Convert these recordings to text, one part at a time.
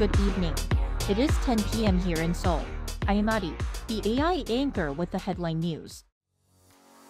Good evening. It is 10 p.m. here in Seoul. I am Adi, the AI anchor with the headline news.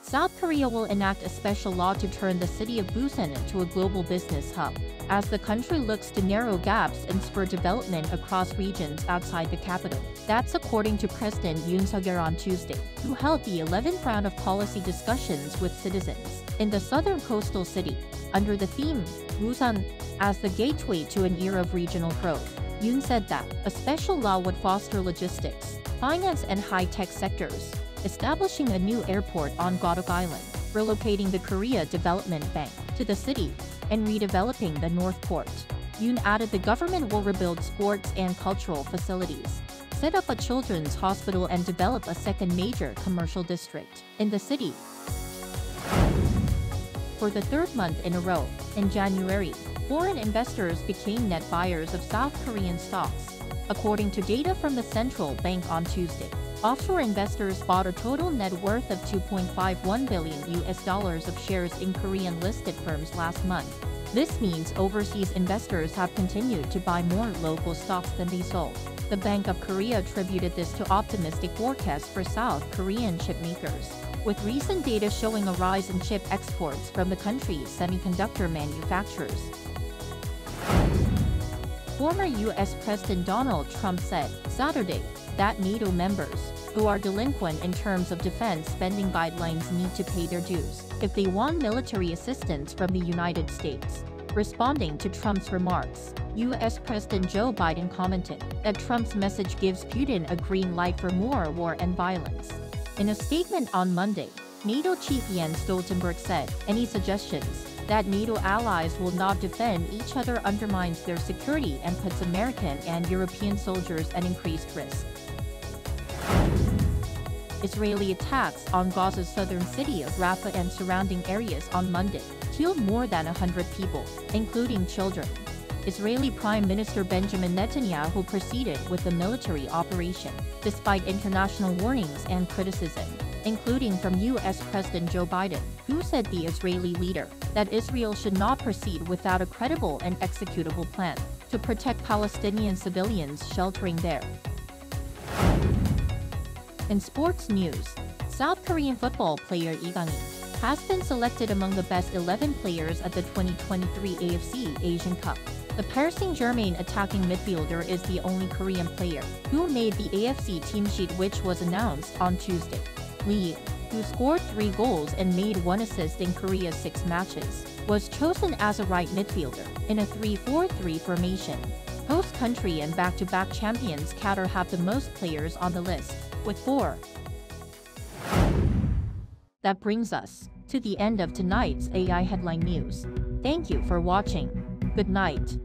South Korea will enact a special law to turn the city of Busan into a global business hub, as the country looks to narrow gaps and spur development across regions outside the capital. That's according to President Yoon Suk-yeol on Tuesday, who held the 11th round of policy discussions with citizens in the southern coastal city, under the theme, Busan, as the gateway to an era of regional growth. Yoon said that a special law would foster logistics, finance and high-tech sectors, establishing a new airport on Gadeok Island, relocating the Korea Development Bank to the city, and redeveloping the North Port. Yoon added the government will rebuild sports and cultural facilities, set up a children's hospital and develop a second major commercial district in the city. For the third month in a row, in January, foreign investors became net buyers of South Korean stocks, according to data from the central bank on Tuesday. Offshore investors bought a total net worth of 2.51 billion US dollars of shares in Korean listed firms last month. This means overseas investors have continued to buy more local stocks than they sold. The Bank of Korea attributed this to optimistic forecasts for South Korean chipmakers, with recent data showing a rise in chip exports from the country's semiconductor manufacturers. Former U.S. President Donald Trump said Saturday that NATO members, who are delinquent in terms of defense spending guidelines need to pay their dues if they want military assistance from the United States. Responding to Trump's remarks, U.S. President Joe Biden commented that Trump's message gives Putin a green light for more war and violence. In a statement on Monday, NATO chief Jens Stoltenberg said any suggestions that NATO allies will not defend each other undermines their security and puts American and European soldiers at increased risk. Israeli attacks on Gaza's southern city of Rafah and surrounding areas on Monday killed more than 100 people, including children. Israeli Prime Minister Benjamin Netanyahu proceeded with the military operation, despite international warnings and criticism including from U.S. President Joe Biden, who said the Israeli leader that Israel should not proceed without a credible and executable plan to protect Palestinian civilians sheltering there. In sports news, South Korean football player Lee Kang-in has been selected among the best 11 players at the 2023 AFC Asian Cup. The Paris Saint-Germain attacking midfielder is the only Korean player who made the AFC team sheet which was announced on Tuesday. Lee, who scored three goals and made one assist in Korea's six matches, was chosen as a right midfielder in a 3-4-3 formation. Host country and back-to-back champions Qatar have the most players on the list, with four. That brings us to the end of tonight's AI headline news. Thank you for watching. Good night.